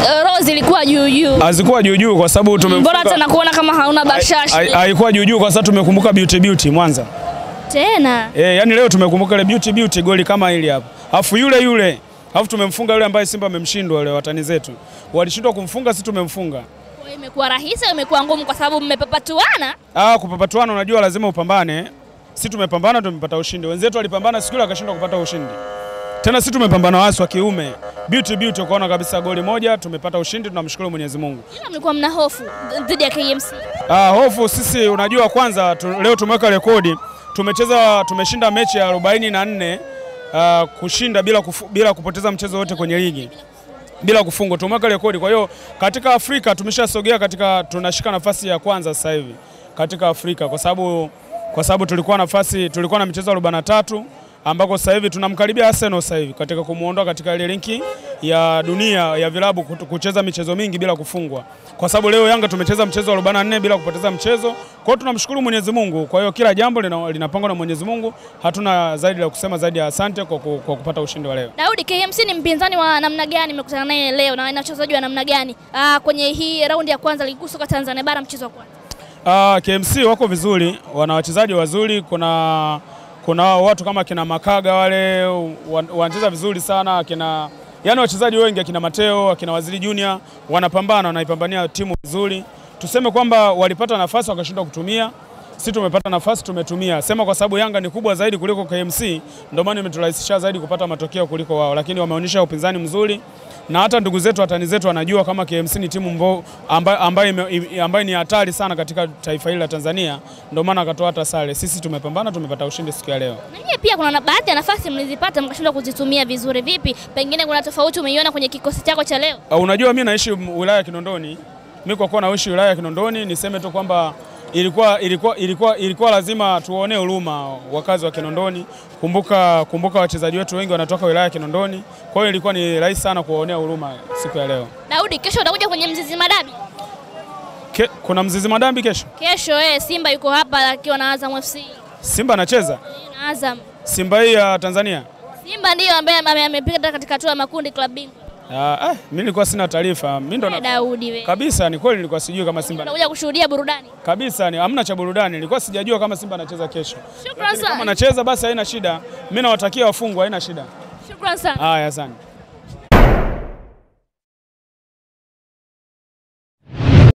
uh, roho zilikuwa juu juu. Hazikuwa juu juu kwa sababu Mbona tumemfunga tena kuona kama hauna bashasha haikuwa juu juu kwa sababu tumekumbuka beauty beauty Mwanza. tena? Eh, yani leo tumekumbuka ile beauty beauty goli kama hili hapa. Alafu yule yule, alafu tumemfunga yule ambaye Simba amemshindwa wale watani zetu. Walishindwa kumfunga, sisi tumemfunga. Kwa hiyo imekuwa rahisi au imekuwa ngumu kwa sababu mmepapatuana? Ah, kupapatuana unajua lazima upambane. Sisi tumepambana tumepata ushindi. Wenzetu walipambana siku ile akashindwa kupata ushindi. Tena sisi tumepambana wasi wa kiume. Beauty beauty ukaona kabisa goli moja tumepata ushindi tunamshukuru Mwenyezi Mungu. Ila mlikuwa mna hofu dhidi ya KMC. Ah, hofu sisi unajua kwanza tu, leo tumeweka rekodi. Tumecheza tumeshinda mechi ya 44 ah, kushinda bila, kufu, bila kupoteza mchezo wote kwenye ligi bila kufungwa, tumeweka rekodi. Kwa hiyo katika Afrika tumeshasogea katika, tunashika nafasi ya kwanza sasa hivi katika Afrika kwa sababu kwa sababu tulikuwa nafasi tulikuwa na michezo 43 ambako sasa hivi tunamkaribia Arsenal sasa hivi katika kumuondoa katika ile linki ya dunia ya vilabu kucheza michezo mingi bila kufungwa, kwa sababu leo Yanga tumecheza mchezo wa 44 bila kupoteza mchezo. Kwa hiyo tunamshukuru Mwenyezi Mungu. Kwa hiyo kila jambo linapangwa na Mwenyezi Mungu, hatuna zaidi la kusema zaidi ya asante kwa, kwa, kwa kupata ushindi wa leo. Daudi, KMC ni mpinzani wa namna gani mmekutana naye leo na ina wachezaji wa namna gani? aa, kwenye hii raundi ya kwanza ligi kuu soka Tanzania bara mchezo wa kwanza. Aa, KMC wako vizuri, wana wachezaji wazuri. Kuna kuna watu kama kina Makaga wale wanacheza vizuri sana, kina yani wachezaji wengi akina Mateo akina Waziri Junior wanapambana, wanaipambania timu vizuri. Tuseme kwamba walipata nafasi wakashindwa kutumia, sisi tumepata nafasi tumetumia. Sema kwa sababu Yanga ni kubwa zaidi kuliko KMC, ndio maana imeturahisisha zaidi kupata matokeo kuliko wao, lakini wameonyesha upinzani mzuri na hata ndugu zetu watani zetu wanajua kama KMC ni timu mbo- ambayo ambayo amba, ambayo ni hatari sana katika taifa hili la Tanzania, ndio maana akatoa hata sare. Sisi tumepambana, tumepata ushindi siku ya leo. Nanyi pia kuna baadhi ya nafasi mlizipata mkashindwa kuzitumia vizuri. Vipi? Pengine kuna tofauti umeiona kwenye kikosi chako cha leo? Uh, unajua mimi naishi wilaya ya Kinondoni. Mi kwa kuwa naishi wilaya ya Kinondoni, niseme tu kwamba ilikuwa, ilikuwa, ilikuwa, ilikuwa lazima tuone huruma wakazi wa Kinondoni. Kumbuka, kumbuka wachezaji wetu wengi wanatoka wilaya ya Kinondoni, kwa hiyo ilikuwa ni rahisi sana kuwaonea huruma siku ya leo. Daudi, kesho utakuja kwenye Mzizi Madabi? Ke, kuna mzizi madambi kesho, Kesho eh, Simba yuko hapa akiwa na Azam FC. Simba anacheza Na Azam. Simba hii ya Tanzania. Simba ndiyo ambaye amepiga katika hatua ya makundi klabu bingwa. Ah, ah, mimi nilikuwa sina taarifa. Mimi ndo Eh, na- Daudi wewe. kabisa, ni kweli nilikuwa sijui kama Simba Unakuja kushuhudia burudani. kabisa, ni hamna cha burudani. Nilikuwa sijajua kama Simba anacheza kesho. Shukrani sana. kama anacheza basi haina shida. Mimi nawatakia wafungwa, haina shida. Shukrani sana. Haya, asante.